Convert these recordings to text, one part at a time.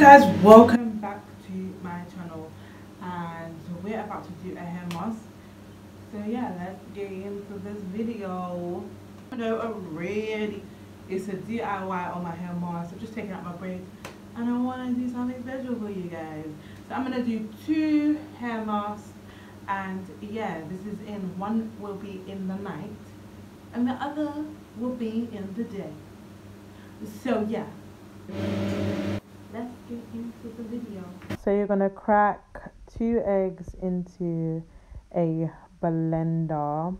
guys. Welcome back to my channel. And we're about to do a hair mask. So yeah let's get into this video. I know already it's a DIY on my hair mask. I'm just taking out my braids. And I want to do something special for you guys. So I'm gonna do two hair masks. And yeah this is in one will be in the night and the other will be in the day. So yeah into the video so you're gonna crack two eggs into a blender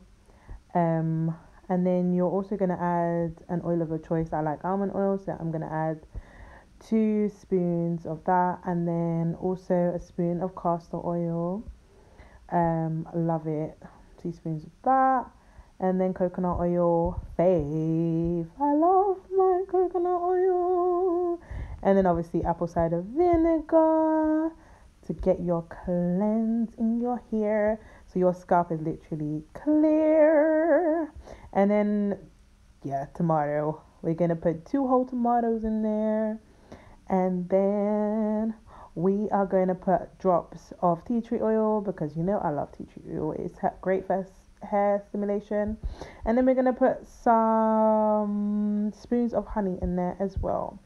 um and then you're also gonna add an oil of your choice. I like almond oil so i'm gonna add two spoons of that and then also a spoon of castor oil. Um love it. Two spoons of that and then coconut oil. Fave i love my coconut oil and then obviously apple cider vinegar to get your cleanse in your hair so your scalp is literally clear and then yeah tomato we're gonna put two whole tomatoes in there and then we are going to put drops of tea tree oil because you know I love tea tree oil. It's great for hair stimulation. And then we're going to put some spoons of honey in there as well.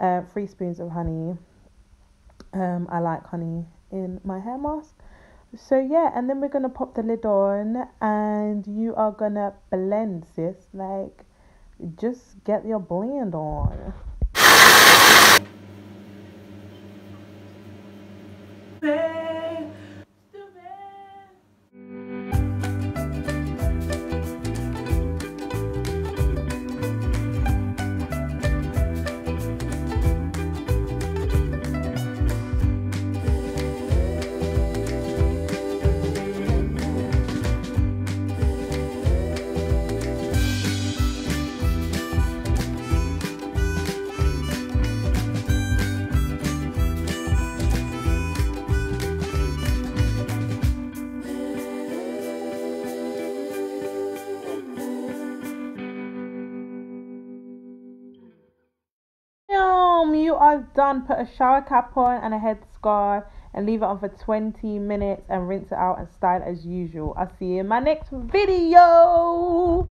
Uh, three spoons of honey. Um, I like honey in my hair mask. So yeah, and then we're to pop the lid on and you are to blend sis. Like, just get your blend on. You are done, put a shower cap on and a headscarf and leave it on for 20 minutes and rinse it out and style as usual. I'll see you in my next video.